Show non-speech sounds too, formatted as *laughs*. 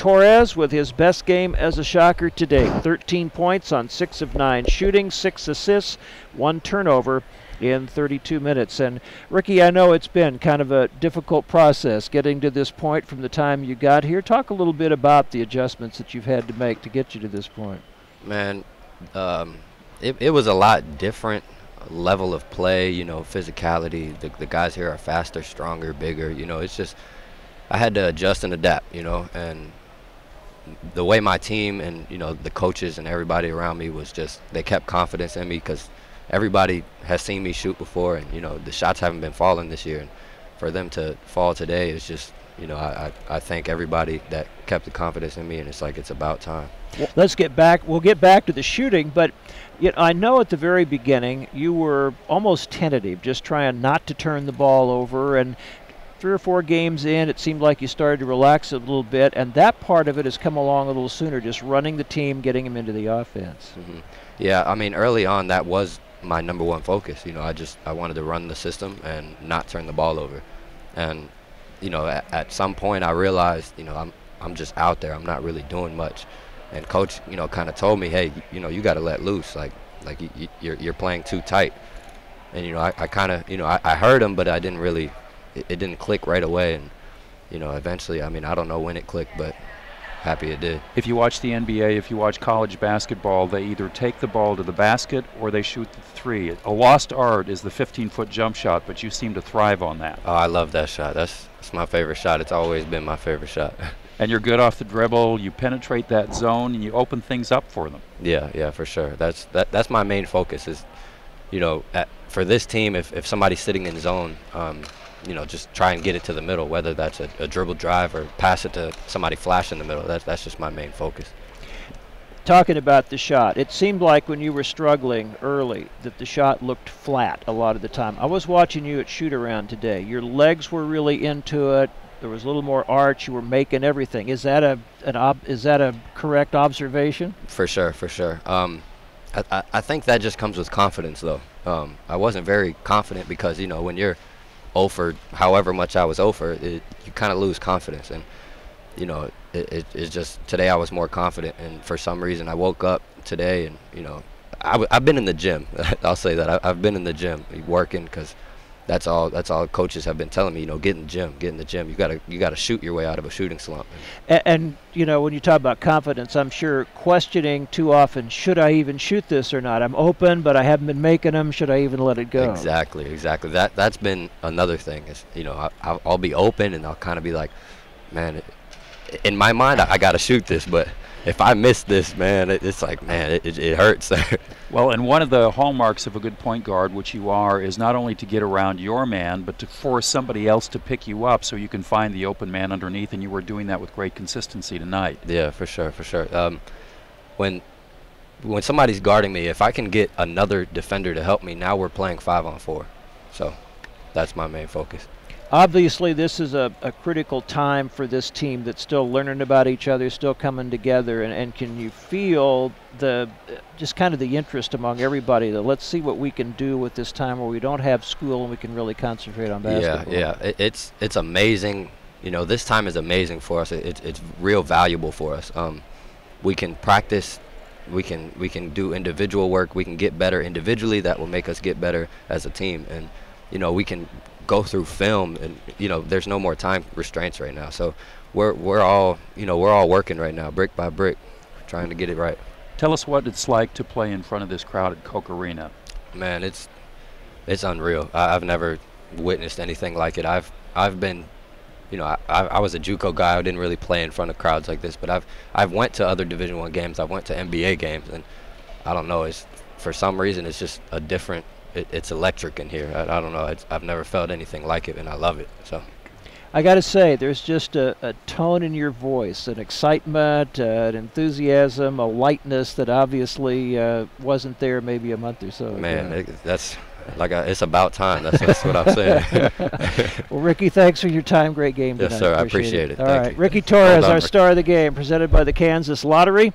Torres with his best game as a shocker today 13 points on 6 of 9 shooting, 6 assists, 1 turnover in 32 minutes. And Ricky, I know it's been kind of a difficult process getting to this point from the time you got here. Talk a little bit about the adjustments that you've had to make to get you to this point. Man, um, it, it was a lot different level of play, you know, physicality. The, the guys here are faster, stronger, bigger. You know, it's just I had to adjust and adapt, you know, and the way my team and you know the coaches and everybody around me was just they kept confidence in me because everybody has seen me shoot before and you know the shots haven't been falling this year. And for them to fall today is just you know I, I, I thank everybody that kept the confidence in me and it's like it's about time. Let's get back we'll get back to the shooting but you know, I know at the very beginning you were almost tentative just trying not to turn the ball over and three or four games in, it seemed like you started to relax a little bit, and that part of it has come along a little sooner, just running the team, getting them into the offense. Mm-hmm. Yeah, I mean, early on, that was my number one focus. You know, I just I wanted to run the system and not turn the ball over, and you know, at, at some point, I realized, you know, I'm I'm just out there. I'm not really doing much, and coach, you know, kind of told me, hey, you know, you got to let loose. Like like you, you're you're playing too tight, and you know, I, I kind of, you know, I, I heard him, but I didn't really it, it didn't click right away, and you know, eventually, I mean, I don't know when it clicked, but happy it did. If you watch the NBA, if you watch college basketball, they either take the ball to the basket or they shoot the three. A lost art is the 15-foot jump shot, but you seem to thrive on that. Oh, I love that shot. That's that's my favorite shot. It's always been my favorite shot. *laughs* and you're good off the dribble. You penetrate that zone and you open things up for them. Yeah, yeah, for sure. That's that. That's my main focus. Is, you know, at, for this team, if if somebody's sitting in zone. Um, you know, just try and get it to the middle, whether that's a, a dribble drive or pass it to somebody flash in the middle. That's that's just my main focus. Talking about the shot, it seemed like when you were struggling early that the shot looked flat a lot of the time. I was watching you at shoot around today. Your legs were really into it. There was a little more arch. You were making everything. Is that a an ob- is that a correct observation? For sure, for sure. Um, I, I, I think that just comes with confidence, though. Um, I wasn't very confident because you know when you're over however much I was over, it, you kind of lose confidence. And, you know, it, it, it's just today I was more confident. And for some reason, I woke up today and, you know, i w- I've been in the gym. *laughs* I'll say that. I, I've been in the gym working because – that's all that's all coaches have been telling me you know get in the gym get in the gym. You got to you got to shoot your way out of a shooting slump. And, and, you know when you talk about confidence i'm sure questioning too often should i even shoot this or not? I'm open but i haven't been making them should i even let it go? Exactly exactly. That that's been another thing is you know I, will be open and i'll kind of be like man in my mind i, I got to shoot this but if I miss this, man, it, it's like, man, it, it, hurts. *laughs* well, and one of the hallmarks of a good point guard, which you are, is not only to get around your man, but to force somebody else to pick you up so you can find the open man underneath, and you were doing that with great consistency tonight. Yeah, for sure, for sure. Um, when when somebody's guarding me, if I can get another defender to help me, now we're playing five on four. So that's my main focus. Obviously, this is a, a critical time for this team that's still learning about each other, still coming together. And, and can you feel the just kind of the interest among everybody that let's see what we can do with this time where we don't have school and we can really concentrate on basketball? Yeah, yeah, it's it's amazing. You know, this time is amazing for us. It's it's real valuable for us. Um, we can practice we can we can do individual work we can get better individually that will make us get better as a team and you know we can go through film and you know there's no more time restraints right now. So we're we're all you know we're all working right now brick by brick trying to get it right. Tell us what it's like to play in front of this crowd at Koch Arena. Man it's it's unreal. I, have never witnessed anything like it. I've I've been you know I, I was a JUCO guy. I didn't really play in front of crowds like this but I've I've went to other division 1 games. I've went to NBA games and I don't know it's for some reason it's just a different it, it's electric in here. I, I don't know. I've never felt anything like it, and I love it. So. I got to say, there's just a, a, tone in your voice, an excitement, uh, an enthusiasm, a lightness that obviously uh, wasn't there maybe a month or so Man, ago. Man, that's like a, it's about time. That's, that's what I'm *laughs* saying. well, Ricky, thanks for your time. Great game tonight. Yes, sir. Appreciate I appreciate it. it. All right. Ricky Torres, our star of the game, presented by the Kansas Lottery.